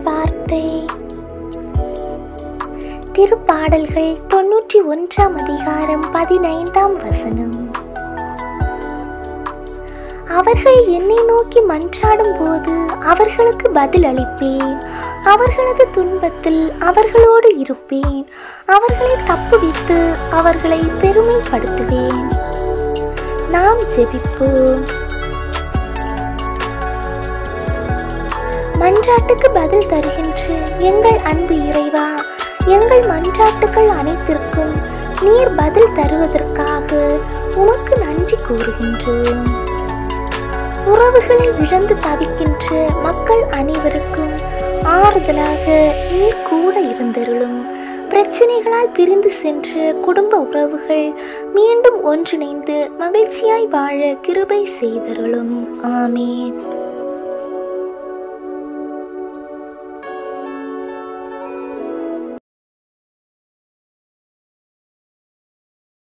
வார்த்தை. திருப்பாடல்கள் தொன்னூற்றி ஒன்றாம் அதிகாரம் பதினைந்தாம் வசனம். அவர்கள் என்னை நோக்கி மன்றாடும் போது அவர்களுக்கு பதில் அளிப்பேன். அவர்களது துன்பத்தில் அவர்களோடு இருப்பேன். அவர்களை தப்புவித்து அவர்களை பெருமைப்படுத்துவேன். நாம் ஜெபிப்போம். மன்றாட்டுக்கு பதில் தருகின்ற எங்கள் அன்பு இறைவா எங்கள் மன்றாட்டுகள் அனைத்திற்கும் நீர் பதில் தருவதற்காக உமக்கு நன்றி கூறுகின்றோம். உறவுகளை இழந்து தவிக்கின்ற மக்கள் அனைவருக்கும் ஆறுதலாக நீர் கூட இருந்தருளும். பிரச்சனைகளால் பிரிந்து சென்று குடும்ப உறவுகள் மீண்டும் ஒன்றிணைந்து மகிழ்ச்சியாய் வாழ கிருபை செய்தருளும். ஆமேன்.